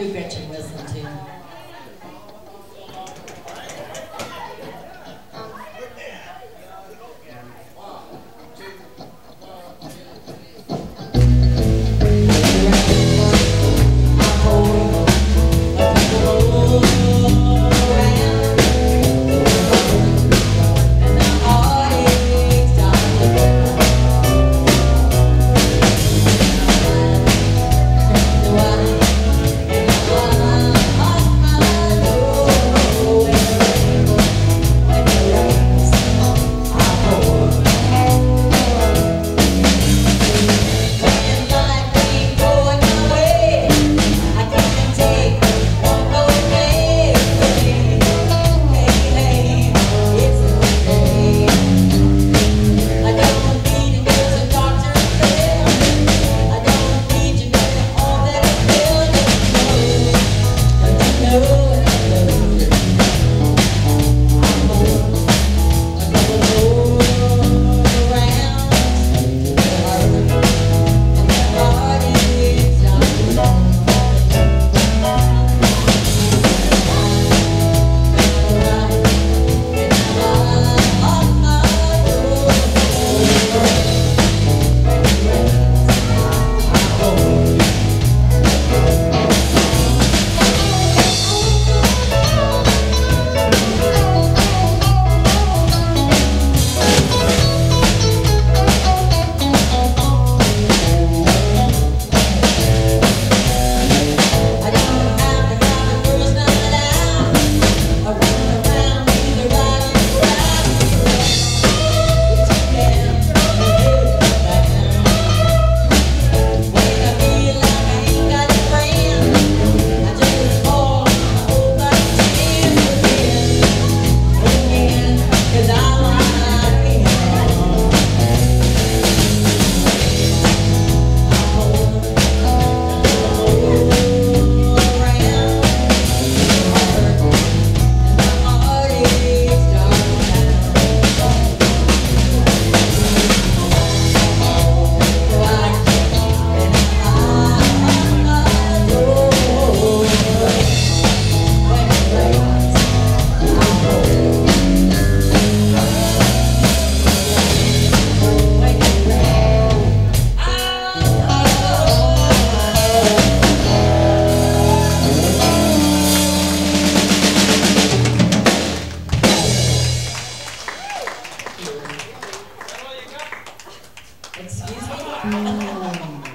knew Gretchen listened to. 음.